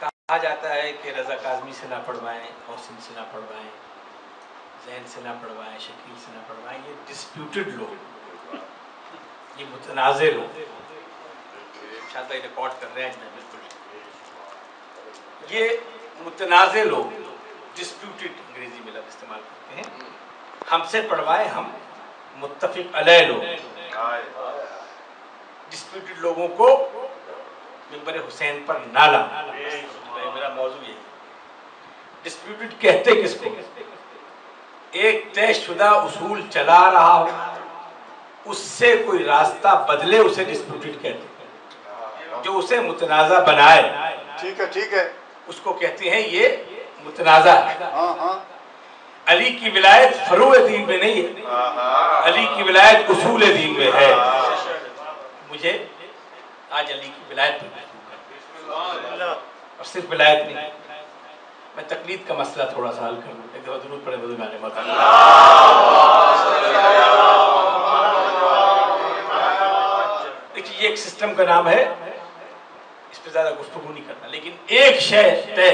کہا جاتا ہے کہ رضا کاظمی سے نہ پڑھوائیں محسن سے نہ پڑھوائیں زین سے نہ پڑھوائیں شکیل سے نہ پڑھوائیں یہ ڈسپیوٹڈ لوگ یہ متنازع لوگ شاید بھائی ریکارڈ کر رہے ہیں بالکل. یہ متنازع لوگ ڈسپیوٹڈ انگریزی میں لفظ استعمال کرتے ہیں. ہم سے پڑھوائے ہم متفق علیہ لوگ ڈسپیوٹڈ لوگوں کو ممبر حسین پر نالا۔ میرا موضوع یہ ڈسپیوٹڈ کہتے کس کو؟ ایک طے شدہ اصول چلا رہا ہو اس سے کوئی راستہ بدلے اسے ڈسپیوٹڈ کہتے جو اسے متنازع بنائے۔ ٹھیک ہے ٹھیک ہے۔ اس کو کہتے ہیں یہ متنازع۔ ہے ہاں ہاں۔ علی کی ولایت فروع دین میں نہیں ہے۔ علی کی ولایت اصول دین میں ہے۔ مجھے آج علی کی ولایت پر محسوس۔ اور صرف ولایت نہیں میں تقلید کا مسئلہ تھوڑا سا حل کر دوں ایک دفعہ ضرور پڑے بدل مت دیکھیے یہ ایک سسٹم کا نام ہے۔ اس پہ زیادہ گفتگو نہیں کرنا۔ لیکن ایک شے طے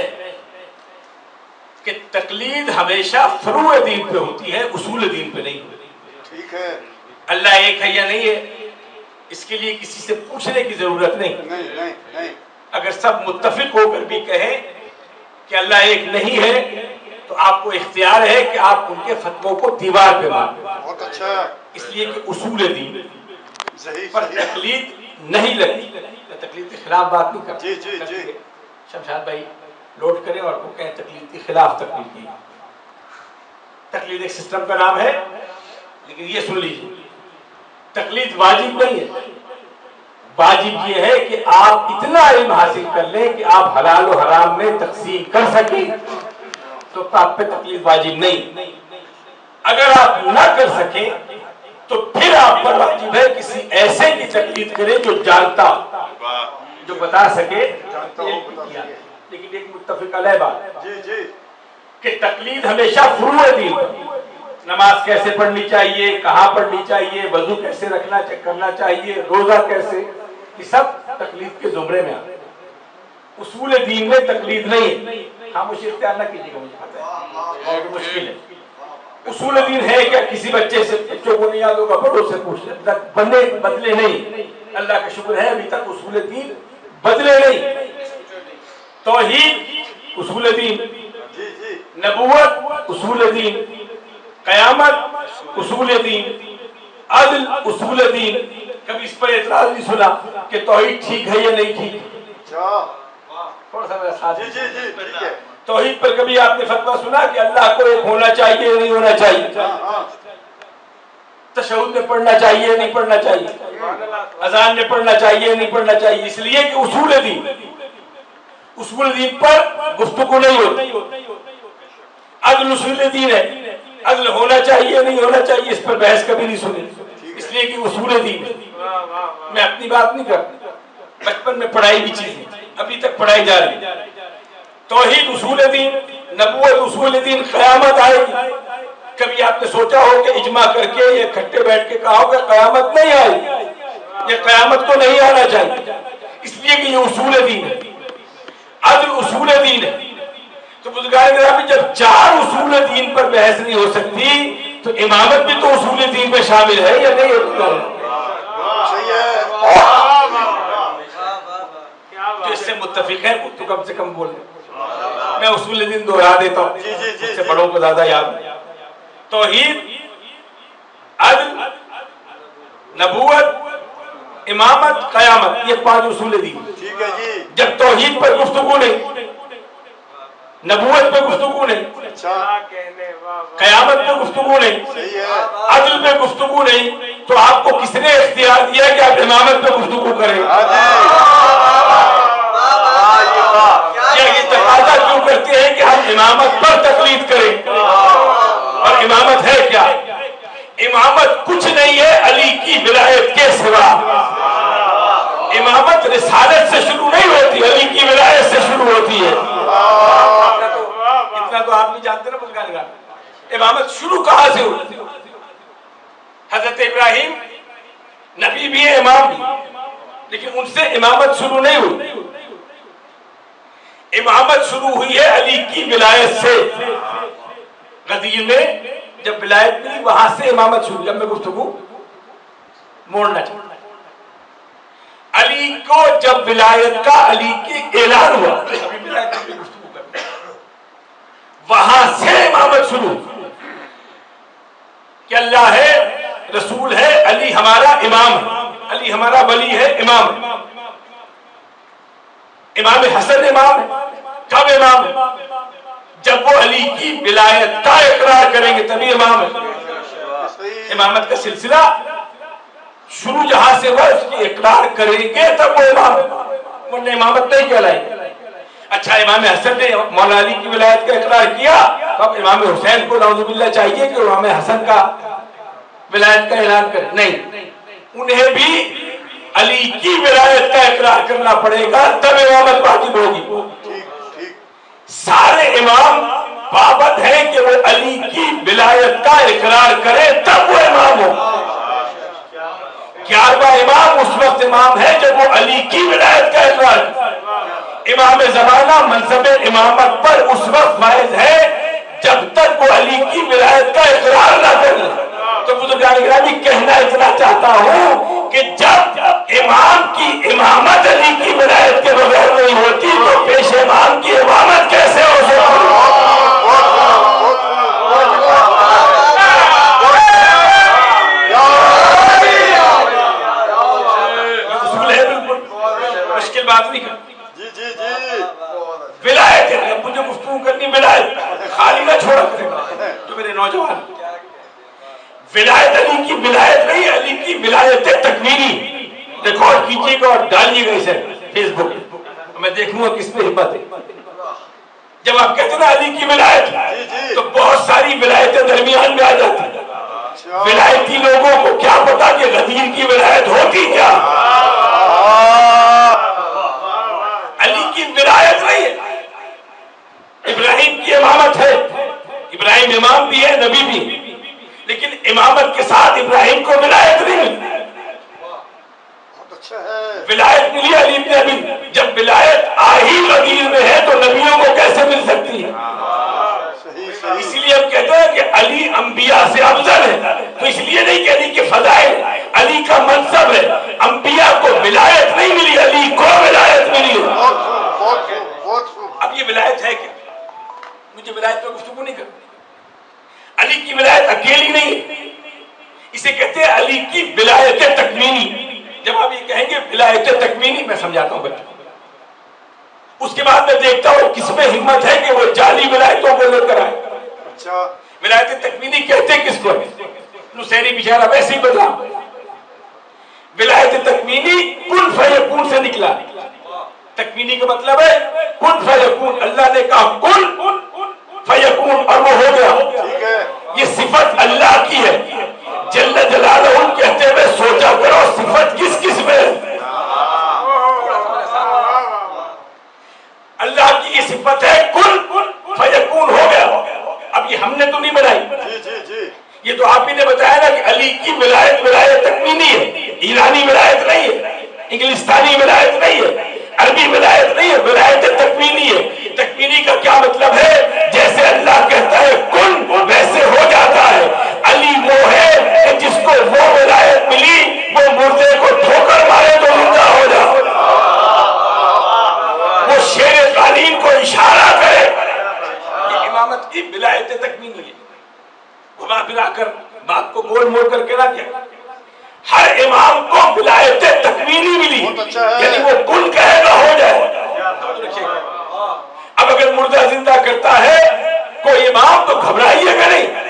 کہ تقلید ہمیشہ فروع دین پہ ہوتی ہے اصول دین پہ نہیں ہوتی۔ ٹھیک ہے۔ اللہ ایک ہے یا نہیں ہے؟ اس کے لیے کسی سے پوچھنے کی ضرورت نہیں۔ اگر سب متفق ہو کر بھی کہیں کہ اللہ ایک نہیں ہے تو آپ کو اختیار ہے کہ آپ ان کے فتووں کو دیوار پہ بہت اچھا۔ اس لیے کہ اصول دین۔ پر تقلید نہیں لگتی۔ میں تقلید کے خلاف بات نہیں کرتا جی، جی، جی۔ شمشاد بھائی لوٹ کریں اور وہ کہیں تقلید کے خلاف تقلید کی۔ تقلید ایک سسٹم کا نام ہے لیکن یہ سن لیجیے تقلید واجب نہیں ہے۔ واجب یہ ہے کہ آپ اتنا علم حاصل کر لیں کہ آپ حلال و حرام میں تقسیم کر سکیں۔ تو آپ پہ تقلید واجب نہیں۔ اگر آپ نہ کر سکیں تو پھر آپ پر واجب ہے کسی ایسے کی تقلید کریں جو جانتا جو سکے۔ بتا سکے۔ لیکن ایک متفق علیہ بات۔ جی جی۔ کہ تقلید ہمیشہ فروع دین پر۔ نماز کیسے پڑھنی چاہیے کہاں پڑھنی چاہیے وضو کیسے رکھنا کرنا چاہیے روزہ کیسے؟ یہ سب تقلید کے زمرے میں آتے ہیں۔ اصول دین میں تقلید نہیں ہے۔ خاموشی اختیار نہ کیجیے گا مجھے پتہ ہے۔ مشکل ہے۔ اصول دین ہے کیا؟ کسی بچے سے بچوں کو نہیں یاد ہوگا بڑوں سے پوچھ لیں۔ بندے بدلے نہیں۔ اللہ کا شکر ہے ابھی تک اصول دین بدلے نہیں۔ توحید اصول دین۔ جی جی۔ نبوت اصول دین۔ قیامت اصول دین عدل اصول دین۔ کبھی اس پر اعتراض نہیں سنا کہ توحید ٹھیک ہے یا نہیں ٹھیک۔ اچھا۔ تھوڑا سا میرا ساتھ۔ جی جی جی توحید پر کبھی آپ نے فتویٰ سنا کہ اللہ کو ایک ہونا چاہیے یا نہیں ہونا چاہیے؟ ہاں ہاں۔ تشہد میں پڑھنا چاہیے یا نہیں پڑھنا چاہیے؟ اذان میں پڑھنا چاہیے یا نہیں پڑھنا چاہیے؟ اس لیے کہ اصول دین۔ اصول دین پر گفتگو نہیں ہوتی۔ عدل اصول دین ہے۔ عدل ہونا چاہیے، نہیں ہونا چاہیے، اس پر بحث کبھی نہیں سنی اس لیے کہ اصول دین میں اپنی بات نہیں کرتا۔ بچپن میں پڑھائی بھی چیز ابھی تک پڑھائی جا رہی ہے۔ توحید اصول دین، نبوت اصول دین، قیامت آئے گی۔ کبھی آپ نے سوچا ہو کہ اجماع کر کے یا کھٹے بیٹھ کے کہا ہو کہ قیامت نہیں آئے گی۔ یہ قیامت کو نہیں آنا چاہیے۔ اس لیے کہ یہ اصول دین ہے۔ عدل اصول دین ہے۔ تو بزرگان گرامی جب چار اصول دین پر بحث نہیں ہو سکتی تو امامت بھی تو اصول دین میں شامل ہے یا نہیں؟ جو اس سے متفق ہے تو کم سے کم بول میں اصول دین دوہرا دیتا ہوں جی، جی، جی، اس سے۔ بڑوں کو زیادہ یاد توحید عدل نبوت امامت قیامت یہ پانچ اصول دین۔ جب توحید پر گفتگو نہیں نبوت پہ گفتگو نہیں اچھا قیامت پہ گفتگو نہیں صحیح ہے عدل پہ گفتگو نہیں تو آپ کو کس نے اختیار دیا کہ آپ امامت پہ گفتگو کریں ہاں جی واہ جی واہ یا یہ تقاضا کیوں کرتے ہیں کہ ہم امامت پر تقلید کریں اور امامت ہے کیا امامت کچھ نہیں ہے علی کی ولایت کے سوا امامت رسالت سے شروع نہیں ہوتی علی کی ولایت سے شروع ہوتی ہے اتنا تو آپ نہیں جانتے نا بزرگان کا۔ امامت شروع کہاں سے ہوتی حضرت ابراہیم، نبی بھی ہے امام بھی۔ لیکن ان سے امامت شروع نہیں ہوئی۔ امامت شروع ہوئی ہے علی کی ولایت سے۔ غدیر میں جب ولایت ملی، وہاں سے امامت شروع۔ جب میں گفتگو موڑنا چاہتا علی کو جب ولایت کا علی کے اعلان ہوا ابھی ولایت کی گفتگو کر رہے ہیں۔ وہاں سے امامت شروع۔ کہ اللہ ہے، رسول ہے، علی ہمارا امام ہے۔ علی ہمارا ولی ہے، امام ہے۔ امام حسن امام ہے، کب امام ہے؟ جب وہ علی کی ولایت کا اقرار کریں گے تبھی امام ہے۔ امامت کا سلسلہ شروع جہاں سے ہوا اس کی اقرار کریں گے، تب وہ امام ہے۔ ورنہ امامت نہیں کہلائے اچھا امام حسن نے مولا علی کی ولایت کا اقرار کیا۔ تو اب امام حسین کو نعوذ باللہ چاہیے کہ امام حسن کا ولایت کا اعلان کرے۔ نہیں، انہیں بھی علی کی ولایت کا اقرار کرنا پڑے گا، تب امامت واجب ہوگی۔ سارے امام بابت ہیں کہ وہ علی کی ولایت کا اقرار کرے، تب وہ امام ہو گیارہواں امام اس وقت امام ہے جب وہ علی کی ولایت کا اقرار کرے۔ امام زمانہ منصب امامت پر اس وقت فائز ہے جب تک وہ علی کی ولایت کا اقرار نہ کر تو بزرگان گرامی، کہنا اتنا چاہتا ہوں کہ جب امام کی امامت علی کی ولایت کے بغیر نہیں ہوتی، تو پیش امام کی امامت کیسے ہو سکتی یہ اصول ہے بالکل مشکل بات نہیں کرتی جی جی جی ولایت ہے اب مجھے کرنی ولایت؟ خالی نہ چھوڑا تو میرے نوجوان ولایت علی کی ولایت نہیں علی کی ولایت تکمیری ریکارڈ کیجیے گا اور ڈالیے گا اسے فیس بک پہ۔ میں دیکھوں گا کس پہ ہمت ہے۔ جب آپ کہتے ہیں علی کی ولایت جی، جی۔ تو بہت ساری ولایتیں درمیان میں آ جاتی ہیں۔ اچھا۔ ولایتی لوگوں کو کیا پتا کہ غدیر کی ولایت ہوتی کیا؟ علی کی ولایت نہیں ہے۔ ابراہیم کی امامت ہے۔ ابراہیم امام بھی ہے نبی بھی۔ لیکن امامت کے ساتھ ابراہیم کو ولایت نہیں ملی۔ اچھا ولایت ملی علی ابن ابی۔ جب ولایت آ ہی غدیر میں ہے تو نبیوں کو کیسے مل سکتی ہے؟ اس لیے ہم کہتے ہیں کہ علی انبیاء سے افضل ہے۔ تو اس لیے نہیں کہ علی کے فضائل علی کا منصب ہے۔ انبیاء کو ولایت نہیں ملی علی کو ولایت ملی ہے۔ اب یہ ولایت ہے کیا؟ مجھے ولایت پہ گفتگو نہیں کرنی علی کی ولایت اکیلی نہیں ہے۔ اسے کہتے ہیں علی کی ولایت تکمینی۔ جب آپ یہ کہیں گے ولایت تکمینی میں سمجھاتا ہوں بچوں۔ اس کے بعد میں دیکھتا ہوں کس میں ہمت ہے کہ وہ جعلی ولایتوں کو لے کر آئے۔ اچھا۔ ولایت تکمینی کہتے کس کو ہے؟ نصیری بیچارہ ویسے ہی بدلا۔ ولایت تکمینی کن فیکون سے نکلا۔ تکمینی کا مطلب ہے کن فیکون اللہ نے کہا کن۔ فیکون اور وہ ہو گیا یہ صفت اللہ کی ہے۔ جل جلالہ کہتے ہوئے سوچا کرو صفت کس کس میں اللہ کی یہ صفت ہے کن فیکون ہو گیا۔ اب یہ ہم نے تو نہیں بنائی۔ جی جی جی۔ یہ تو آپ ہی نے بتایا نا کہ علی کی ولایت ولایت تکمینی ہے۔ ایرانی ولایت نہیں ہے انگلستانی ولایت نہیں ہے۔ عربی ولایت نہیں ہے، ولایت تکمینی ہے۔ تکمینی کا کیا مطلب ہے؟ جیسے اللہ کہتا ہے، کن، ویسے ہو جاتا ہے۔ علی وہ ہے کہ جس کو وہ ولایت ملی، وہ مردے کو ٹھوکر مارے تو زندہ ہو جا وہ شیر قالین کو اشارہ کرے یہ امامت کی ولایت تکمینی ہے۔ گھما پھرا کر بات کو گول موڑ کر کے نہ کیا ہر امام کو ولایت تکمیلی ملی۔ اچھا۔ یعنی وہ کل کہے گا ہو جائے۔ اب اگر مردہ زندہ کرتا ہے کوئی امام تو گھبرائیے گا نہیں۔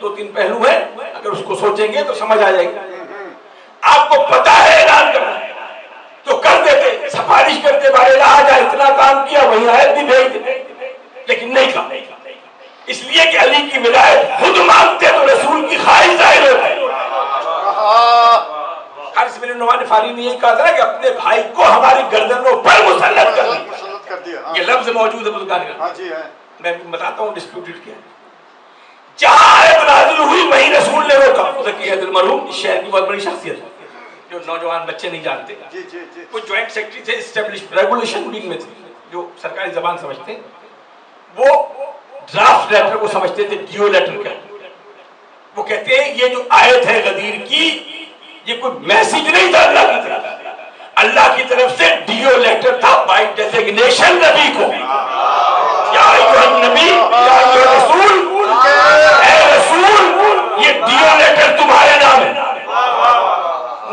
دو تین پہلو ہیں اگر اس کو سوچیں گے تو سمجھ آ جائے گا آپ کو پتا ہے اعلان کرنا۔ تو کر دیتے سفارش کرتے بارے رہا جا اتنا کام کیا وہی آئے بھی بھیج دیتے لیکن نہیں کہا اس لیے کہ علی کی ولایت خود مانگتے تو رسول کی خواہش ظاہر ہوتی۔ حارث بن نعمان فاری نے یہی کہا تھا کہ اپنے بھائی کو ہماری گردنوں پر مسلط کر دیا۔ یہ لفظ موجود ہے بزرگان میں بتاتا ہوں ڈسپیوٹڈ کیا ہے۔ چار رسول نے روکا المرحوم شہر کی بہت بڑی شخصیت جو نوجوان بچے نہیں جانتے۔ جی، جی، جی۔ وہ جوائنٹ سیکٹری تھے اسٹیبلش ریگولیشن لیگ میں تھے جو سرکاری زبان سمجھتے وہ ڈرافٹ لیٹر کو سمجھتے تھے ڈیو لیٹر کا وہ کہتے ہیں یہ جو آیت ہے غدیر کی یہ کوئی میسج نہیں تھا اللہ کی طرف۔ اللہ کی طرف سے ڈیو لیٹر تھا بائی ڈیزگنیشن نبی کو۔ یا ایوہ نبی یا ایوہ رسول دیو لیٹر تمہارے نام ہے۔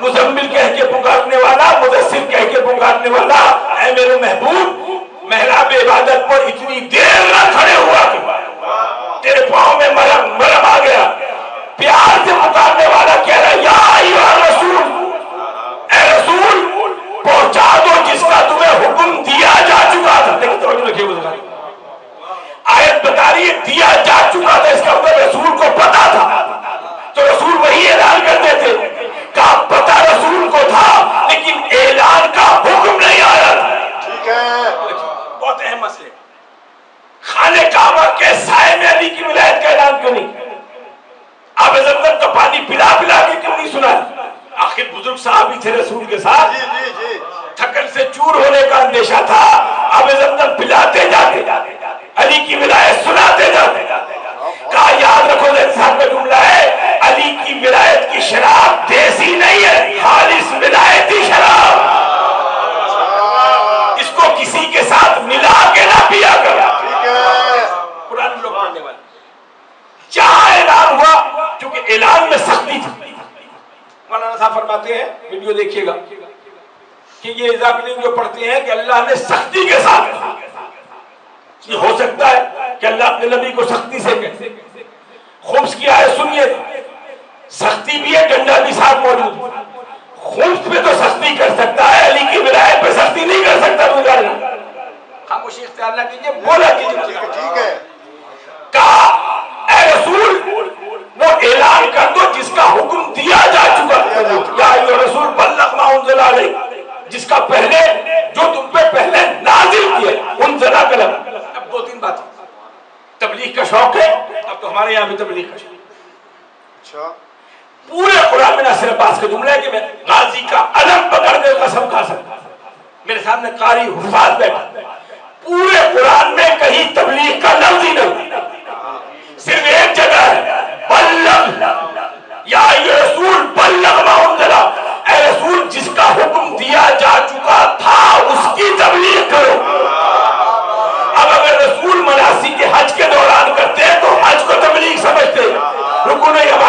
مزمل کہہ کے پکارنے والا، مدثر کہہ کے پکارنے والا، اے میرے محبوب محلاب دیکھیے گا کہ یہ اضافین جو پڑھتے ہیں کہ اللہ نے سختی کے ساتھ۔ یہ ہو سکتا ہے کہ اللہ اپنے نبی کو سختی سے کہے۔ خمس کی آئے سنیے۔ سختی بھی ہے ڈنڈا بھی ساتھ موجود۔ ہے۔ خمس پہ تو سختی کر سکتا ہے علی کی ولایت پہ سختی نہیں کر سکتا گزارنا خاموشی اختیار نہ کیجیے بولا کیجیے ٹھیک ہے کہا اے رسول وہ اعلان کر دو جس کا حکم دیا جا چکا ایو رسول بلغ ما انزل علیک جس کا پہلے جو تم پہ پہلے نازل کیا انزل کلم اب دو تین باتیں۔ تبلیغ کا شوق ہے اب تو ہمارے یہاں بھی تبلیغ کا شوق اچھا۔ پورے قرآن میں ناصر عباس کا جملہ ہے کہ میں غازی کا علم پکڑ کے قسم کھا سکتا میرے سامنے قاری حفاظ بیٹھا۔ پورے قرآن میں کہیں تبلیغ کا لفظ ہی نہیں۔ صرف ایک جگہ ہے بلغ۔ یا یہ رسول بلغ ما رسول جس کا حکم دیا جا چکا تھا، اس کی تبلیغ کرو۔ اب اگر رسول مناسی کے حج کے دوران کرتے تو حج کو تبلیغ سمجھتے۔ رکو نہیں ہمارے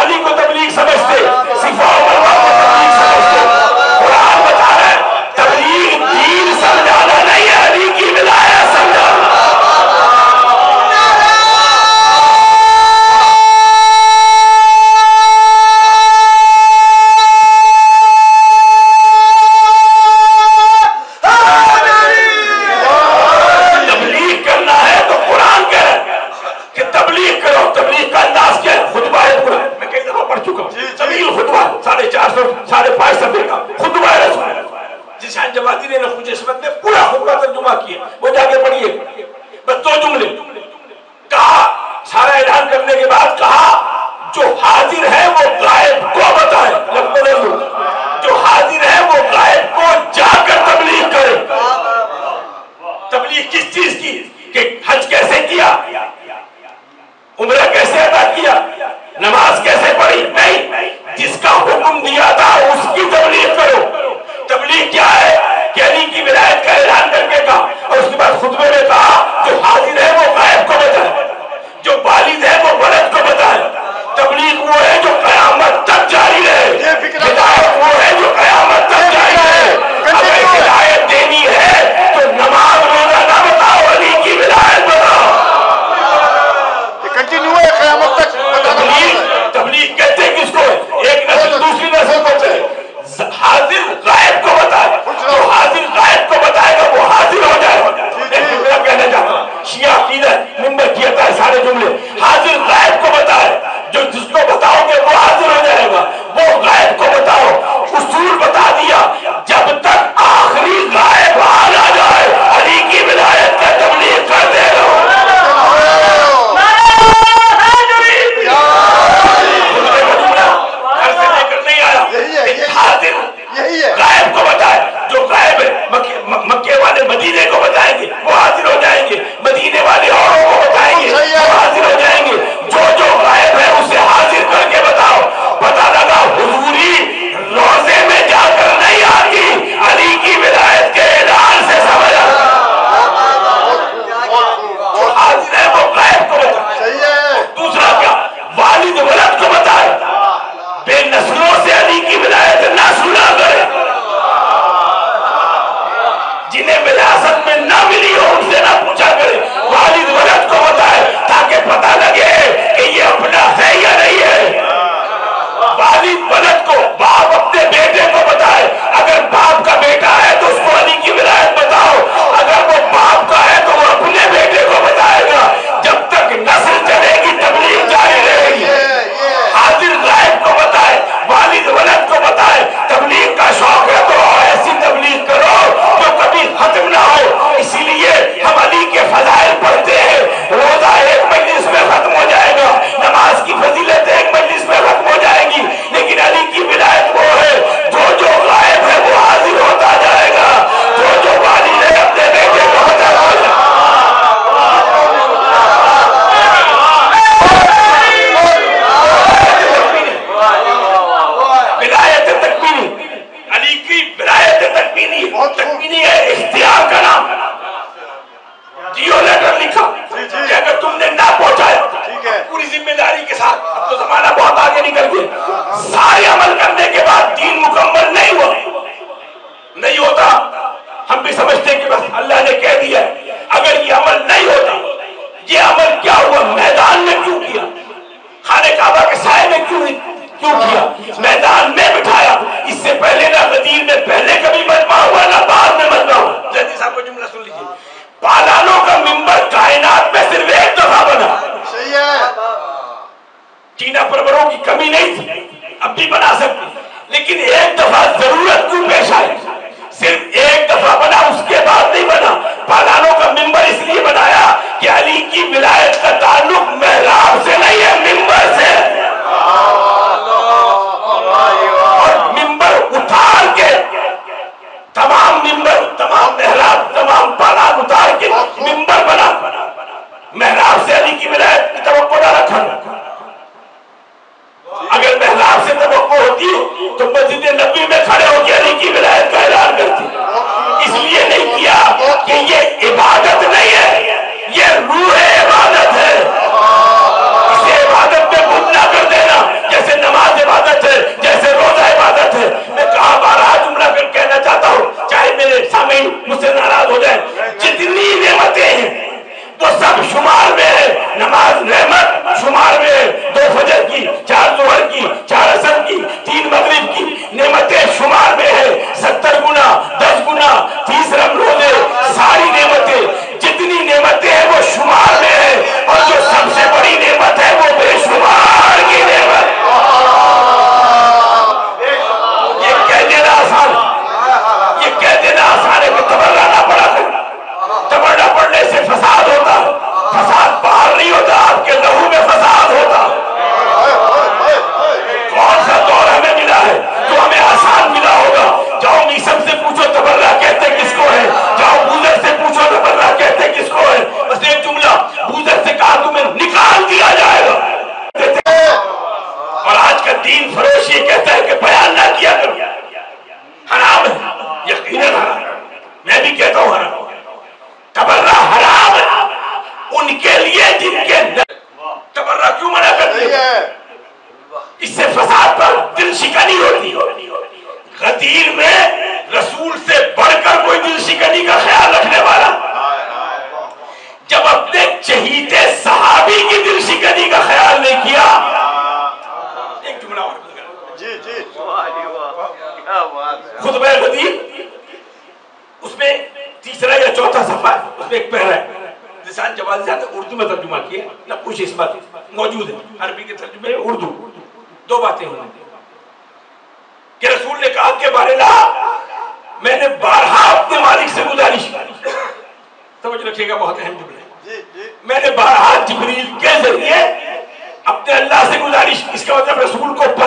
کی اس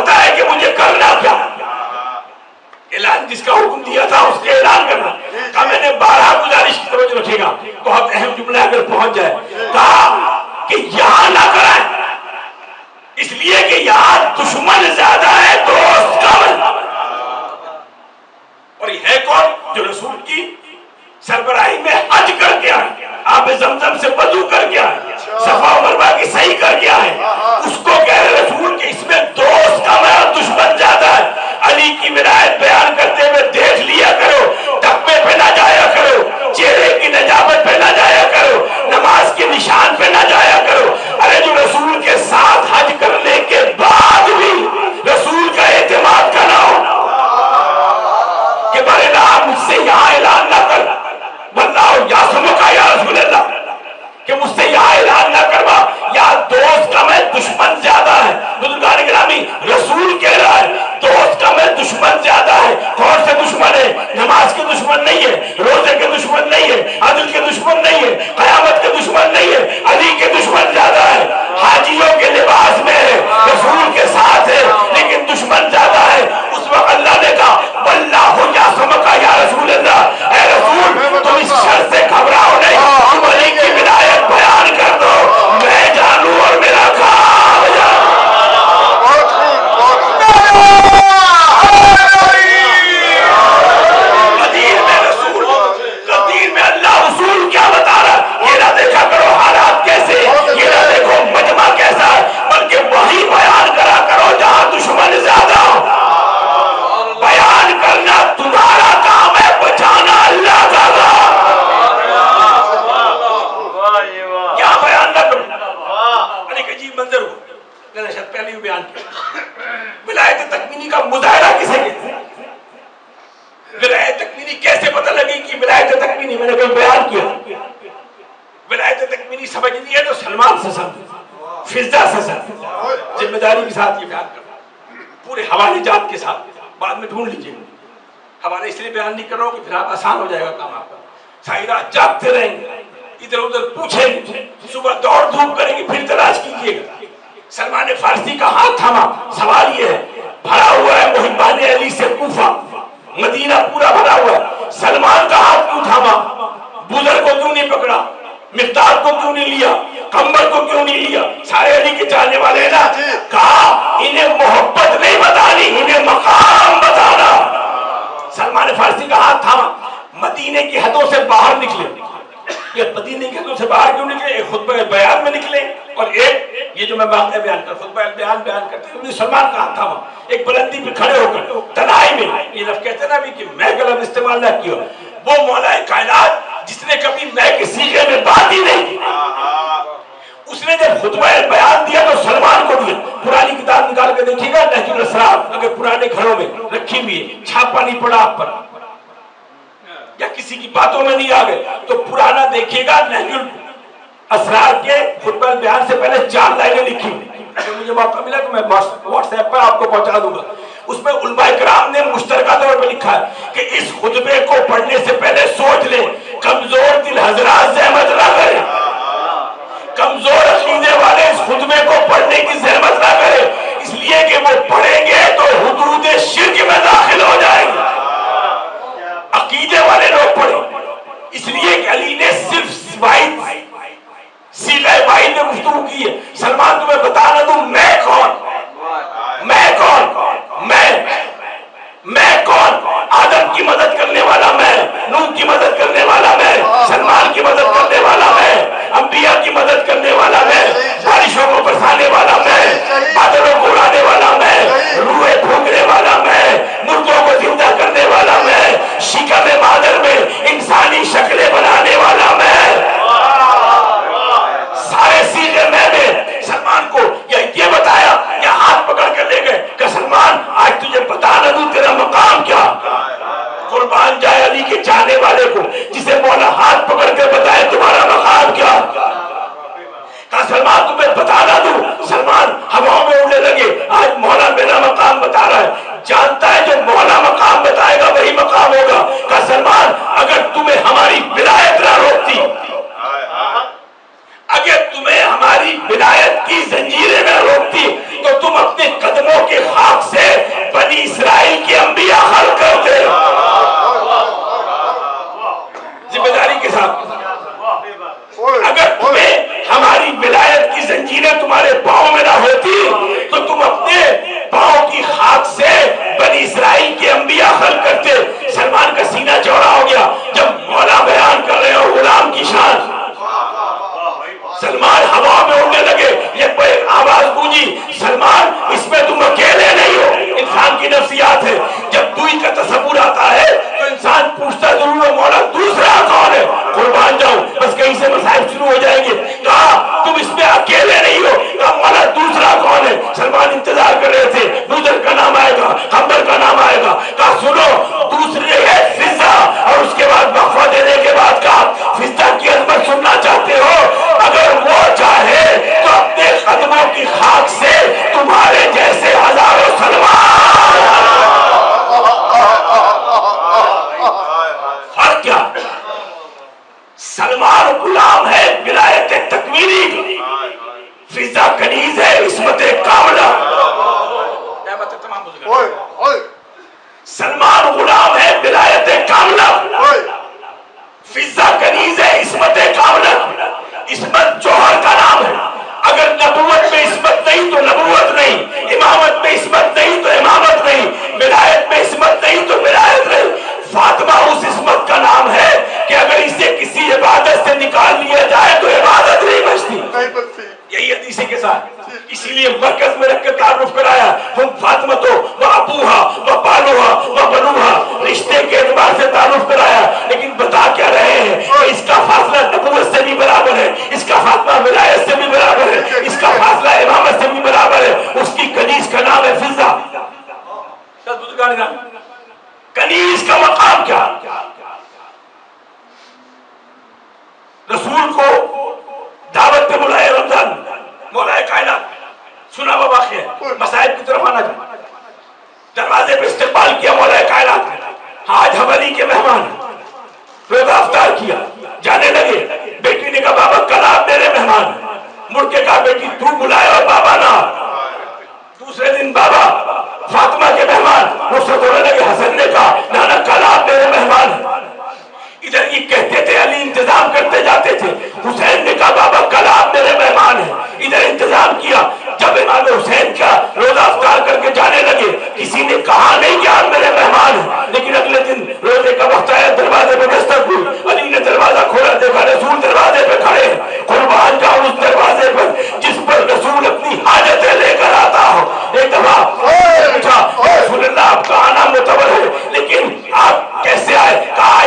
بیان نہیں کر رہا ہوں کہ پھر آپ آسان ہو جائے گا کام آپ کا۔ رات جاگتے رہیں گے ادھر ادھر پوچھیں گے صبح دوڑ دھوپ کریں گے پھر تلاش کیجیے گا۔ سلمان فارسی کا ہاتھ تھاما سوال یہ ہے بھرا ہوا ہے محبان علی سے کوفہ؟ مدینہ پورا بھرا ہوا ہے۔ سلمان کا ہاتھ کیوں تھاما؟ بزر کو کیوں نہیں پکڑا؟ مقدار کو کیوں نہیں لیا؟ کمبر کو کیوں نہیں لیا؟ سارے علی کے چاہنے والے نا کہا انہیں محبت نہیں بتانی انہیں مقام بتانا سلمان فارسی کا ہاتھ تھاما، مدینے کی حدوں سے باہر نکلے۔ یہ مدینے کی حدوں سے باہر کیوں نکلے؟ ایک خطبہ بیان میں نکلے۔ اور ایک، یہ جو میں واقعہ بیان کر، خطبہ بیان بیان کرتے ہیں سلمان کا ہاتھ تھاما۔ ایک بلندی پہ کھڑے ہو کر تنائی میں، یہ لفظ کہتے ہیں نا بھی کہ میں غلط استعمال نہ کیا۔ وہ مولا کائنات جس نے کبھی میں کے سیغے میں بات ہی نہیں کی۔ اس نے جب خطبہ بیان دیا تو سلمان کو دیا پرانی کتاب نکال کے دیکھیے گا نہج الاسرار اگر پرانے گھروں میں رکھی ہوئی ہے، چھاپا نہیں پڑا آپ پر۔ یا کسی کی باتوں میں نہیں آ گئے، تو پرانا دیکھیے گا نہج الاسرار کے خطبہ بیان سے پہلے چار لائنیں لکھی ہوئی۔ اگر مجھے موقع ملا تو میں واٹس ایپ پر آپ کو پہنچا دوں گا۔ اس میں علماء کرام نے مشترکہ طور پر لکھا ہے کہ اس خطبے کو پڑھنے سے پہلے سوچ لیں، کمزور دل حضرات زحمت نہ کمزور عقیدے والے اس خطبے کو پڑھنے کی زحمت نہ کریں۔ اس لیے کہ وہ پڑھیں گے تو حدود شرک میں داخل ہو جائیں گے۔ عقیدے والے لوگ پڑھیں۔ اس لیے کہ علی نے صرف واحد سیلہ واحد میں گفتگو کی ہے۔ سلمان، تمہیں بتا نہ دوں، میں کون؟ میں کون؟ میں میں کون؟ آدم کی مدد کرنے والا میں، نوح کی مدد کرنے والا میں، سلمان کی مدد کرنے والا میں۔ انبیاء کی مدد کرنے والا میں بارشوں کو برسانے والا میں، بادلوں کو اڑانے والا میں روحے پھونکنے والا میں، مردوں کو زندہ کرنے والا میں شکم مادر میں، انسانی شکلیں بنانے والا میں۔ سارے سیدھے میں نے سلمان کو یہ بتایا یا ہاتھ پکڑ کر لے گئے کہ سلمان، آج تجھے بتا نہ دوں تیرا مقام کیا۔ قربان جائے علی کے چاہنے والے کو، جسے مولا ہاتھ پکڑ کر بتائے تمہارا مقام۔ کیا کہا سلمان تمہیں بن گئے کنیز کا مقام کیا؟ رسول کو دعوت پہ بلائے رمضان مولائے کائنات۔ سنا وہ واقع ہے، مسائل کی طرف آنا جائے دروازے پہ استقبال کیا مولائے کائنات آج ہماری کے مہمان روز افطار کیا۔ جانے لگے، بیٹی نے کہا، بابا کل آپ میرے مہمان مڑکے کہا، بیٹی تو بلائے اور بابا نہ۔ دوسرے دن بابا فاطمہ کے مہمان، نصرت نبی حسن نے کہا، نانا کل آپ میرے مہمان ہیں۔ ادھر یہ کہتے تھے، علی انتظام کرتے جاتے تھے۔ حسین نے کہا، بابا کل آپ میرے مہمان ہیں۔ ادھر انتظام کیا۔ جب امام حسین کیا روزہ افتار کر کے جانے لگے، کسی نے کہا نہیں کہ آپ میرے مہمان ہیں۔ لیکن اگلے دن روزے کا وقت آیا، دروازے پہ بستر ہوئی علی نے دروازہ کھولا، دیکھا رسول دروازے پہ کھڑے ہیں۔ قربان کا اس دروازے پر، جس پر رسول اپنی ہاتھ ایک دفعہ رسول اللہ آپ کا آنا متبر ہے۔ لیکن آپ کیسے آئے؟ کہاں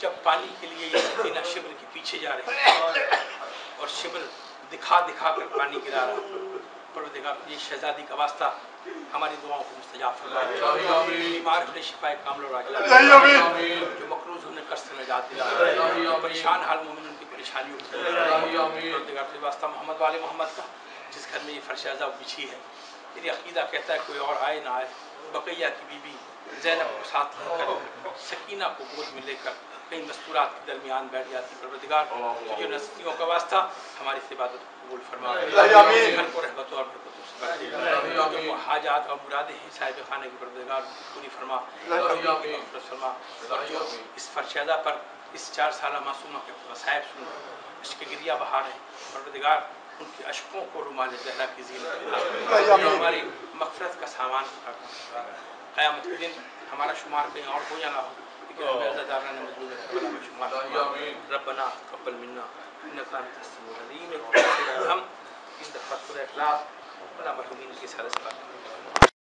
جب پانی کے لیے یہ سفینہ شبر کے پیچھے جا رہے ہیں اور, اور شبر دکھا دکھا کر پانی گرا رہا پروردگار یہ شہزادی کا واسطہ ہماری دعاؤں کو مستجاب فرما بیمار نے شفائے کامل اور اجلا جو مقروض انہیں قصد سے نجات دلا پریشان حال مومن ان کی پریشانیوں پر پروردگار کے واسطہ محمد والے محمد کا جس گھر میں یہ فرش فرشازہ بچھی ہے میری عقیدہ کہتا ہے کوئی اور آئے نہ آئے۔ بقیہ کی بی بی زینب کو ساتھ کر سکینہ کو گود میں لے کر کہیں مستورات کے درمیان بیٹھ جاتی پروردگار تجھے نسلیوں کا واسطہ ہماری اس عبادت قبول فرما۔ گھر کو رحمت اور سے دے جو حاجات اور مرادیں ہیں۔ صاحب خانے کی پروردگار پوری فرما۔ فرما۔ اس فرشیدہ پر اس چار سالہ معصومہ کے مصائب سن عشق گریہ بہار ہیں۔ پروردگار ان کے اشکوں کو رومال زہرا کی زینت جو ہماری مغفرت کا سامان قیامت کے دن ہمارا شمار کہیں اور ہو یا نہ ہو ربنا تقبل منا انك انت السميع العليم واغفر لنا ان دفعت اخلاص ولا مرحومين في سالس